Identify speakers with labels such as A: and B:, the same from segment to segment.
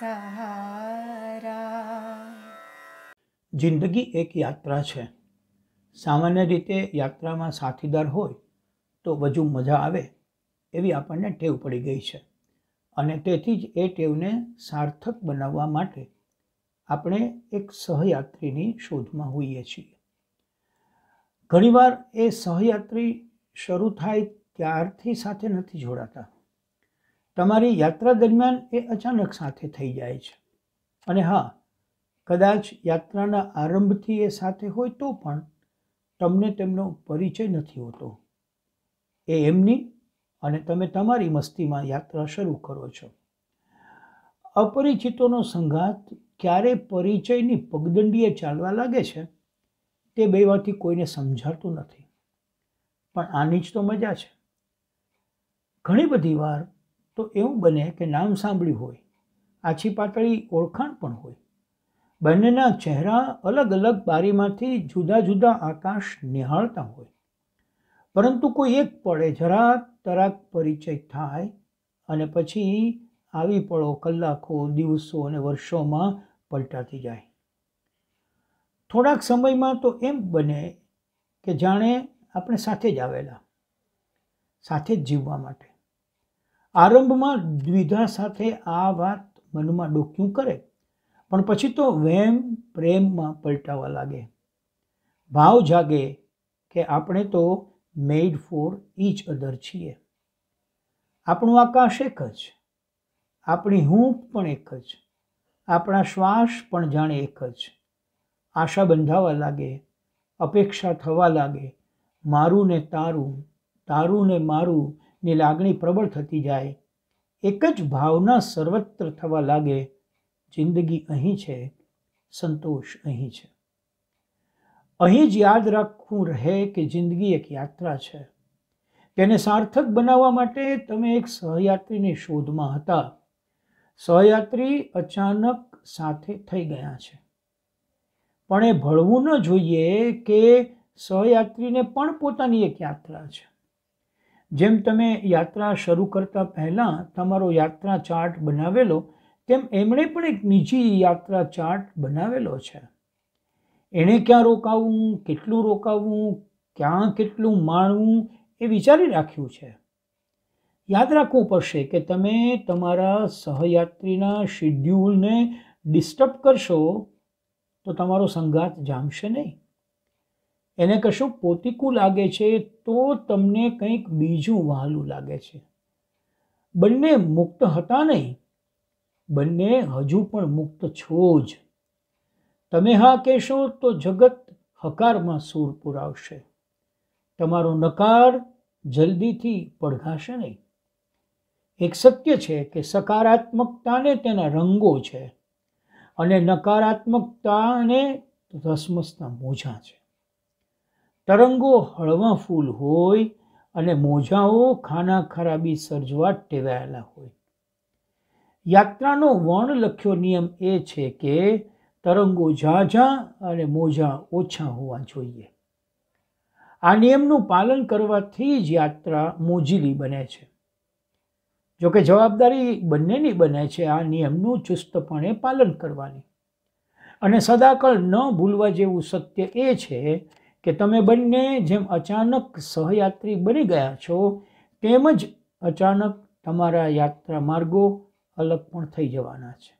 A: સહારા
B: જિંદગી એક યાત્રા છે. સામાન્ય રીતે યાત્રામાં સાથીદાર હોય તો વધુ મજા આવે એવી આપણને ટેવ પડી ગઈ છે. અને તેથી જ એ ટેવને સાર્થક બનાવવા માટે આપણે એક સહયાત્રીની શોધમાં હોઈએ છીએ. ઘણીવાર એ સહયાત્રી શરૂ થાય ત્યારથી સાથે નથી જોડાતા. તમારી યાત્રા દરમિયાન એ અચાનક સાથે થઈ જાય છે. અને હા, કદાચ યાત્રાના આરંભથી એ સાથે હોય તો પણ તમને તેમનો પરિચય નથી હોતો. એ એમની અને તમે તમારી મસ્તીમાં યાત્રા શરૂ કરો છો. અપરિચિતોનો સંઘાત ક્યારે પરિચયની પગદંડીએ ચાલવા લાગે છે તે બેવાથી કોઈને સમજાતું નથી. પણ આની જ તો મજા છે. ઘણી બધી વાર તો એવું બને કે નામ સાંભળ્યું હોય, આછી પાતળી ઓળખાણ પણ હોય. બંનેના ચહેરા અલગ અલગ બારીમાંથી જુદા જુદા આકાશ નિહાળતા હોય. પરંતુ કોઈ એક પળે જરાક તરાક પરિચય થાય અને પછી આવી પળો કલાકો, દિવસો અને વર્ષોમાં પલટાતી જાય. થોડાક સમયમાં તો એમ બને કે જાણે આપણે સાથે જ આવેલા, સાથે જ જીવવા માટે. આરંભમાં દ્વિધા સાથે આ વાત મનમાં ડોક્યું કરે, પણ પછી તો વહેમ પ્રેમમાં પલટાવા લાગે. ભાવ જાગે કે આપણે તો મેડ ફોર ઈચ અધર છીએ. આપણું આકાશ એક જ, આપણી હૂંફ પણ એક જ, આપણા શ્વાસ પણ જાણે એક જ. આશા બંધાવા લાગે, અપેક્ષા થવા લાગે મારું ને તારું તારું ને મારું ની લાગણી પ્રબળ થતી જાય. એક જ ભાવના સર્વત્ર થવા લાગે, જિંદગી અહીં છે, સંતોષ અહીં છે. અહીં જ યાદ રાખવું રહે કે જિંદગી એક યાત્રા છે. તેને સાર્થક બનાવવા માટે તમે એક સહયાત્રીની શોધમાં હતા. સહયાત્રી અચાનક સાથે થઈ ગયા છે. પણ એ ભળવું ન જોઈએ કે સહયાત્રીને પણ પોતાની એક યાત્રા છે. જેમ તમે યાત્રા શરૂ કરતા પહેલાં તમારો યાત્રા ચાર્ટ બનાવેલો, તેમ એમણે પણ એક નીચી યાત્રા ચાર્ટ બનાવેલો છે. એણે ક્યાં રોકાવું, કેટલું રોકાવું, ક્યાં કેટલું માણવું એ વિચારી રાખ્યું છે. યાદ રાખવું પડશે કે તમે તમારા સહયાત્રીના શિડ્યુલને ડિસ્ટર્બ કરશો, તો તમારો સંઘાત જામશે નહીં. એને કશું પોતીકું લાગે છે તો તમને કંઈક બીજું વહાલું લાગે છે. બંને મુક્ત હતા નહીં. બંને હજુ પણ મુક્ત છો જ. તમે હા કહેશો તો જગત હકારમાં સૂર પુરાવશે. તમારો નકાર જલ્દીથી પડઘાશે નહીં. એક સત્ય છે કે સકારાત્મકતાને તેના રંગો છે અને નકારાત્મકતાને રસમસના મોજા છે. તરંગો હળવા ફૂલ હોય અને મોજાઓ ખાના ખરાબી સર્જવા ટેવાયેલા હોય. યાત્રાનો વર્ણ લખ્યો નિયમ એ છે કે તરંગો ઝાઝા અને મોજા ઓછા હોવા જોઈએ. આ નિયમનું પાલન કરવાથી જ યાત્રા મોજીલી બને છે. જોકે જવાબદારી બંનેની બને છે આ નિયમનું ચુસ્તપણે પાલન કરવાની. અને સદાકળ ન ભૂલવા જેવું સત્ય એ છે કે તમે બંને જેમ અચાનક સહયાત્રી બની ગયા છો, તેમ જ અચાનક તમારા યાત્રા માર્ગો અલગ પણ થઈ જવાના છે.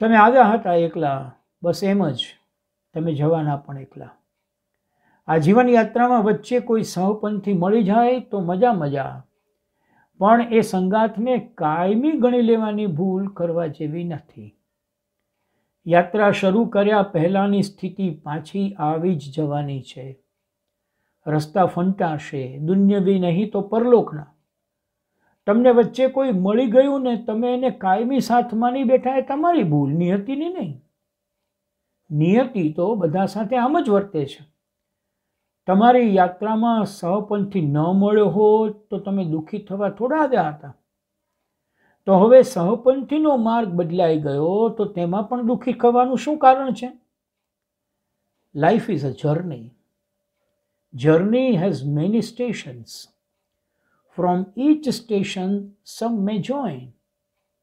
B: તમે આવ્યા હતા એકલા, બસ એમ જ તમે જવાના પણ એકલા. આ જીવન યાત્રામાં વચ્ચે કોઈ સહપંથી મળી જાય તો મજા મજા, પણ એ સંગાથને કાયમી ગણી લેવાની ભૂલ કરવા જેવી નથી. યાત્રા શરૂ કર્યા પહેલાંની સ્થિતિ પાછી આવી જ જવાની છે. રસ્તા ફંટાશે, દુન્યવી નહીં તો પરલોકના. તમને વચ્ચે કોઈ મળી ગયું ને તમે એને કાયમી સાથ માની બેઠા એ તમારી ભૂલ, નિયતિની નહીં. નિયતિ તો બધા સાથે આમ જ વર્તે છે. તમારી યાત્રામાં સહપંથી ન મળ્યો હોત તો તમે દુઃખી થવા થોડા આવ્યા હતા. તો હવે સહપંથીનો માર્ગ બદલાઈ ગયો તો તેમાં પણ દુઃખી થવાનું શું કારણ છે? Life is a journey journey has many stations from each station some may join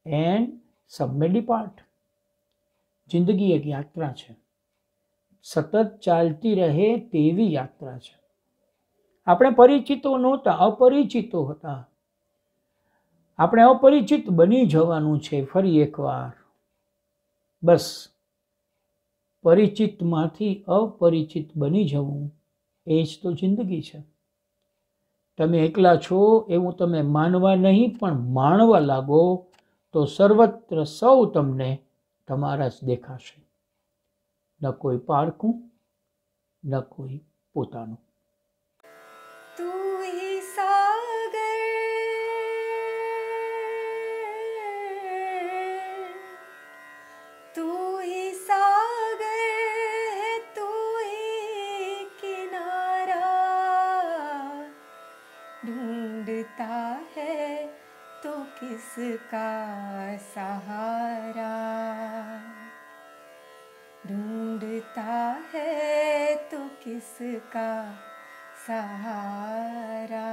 B: and some may depart જિંદગી એક યાત્રા છે. સતત ચાલતી રહે તેવી યાત્રા છે. આપણે પરિચિતો નહોતા, અપરિચિતો હતા. આપણે અપરિચિત બની જવાનું છે ફરી એકવાર. બસ. પરિચિતમાંથી અપરિચિત બની જવું. એ જ તો જિંદગી છે. તમે એકલા છો એવું તમે માનવા નહીં, પણ માણવા લાગો તો સર્વત્ર સૌ તમને તમારા જ દેખાશે. ન કોઈ પારખું, ન કોઈ પોતાનું.
A: किसका सहारा ढूंढता है तो किसका सहारा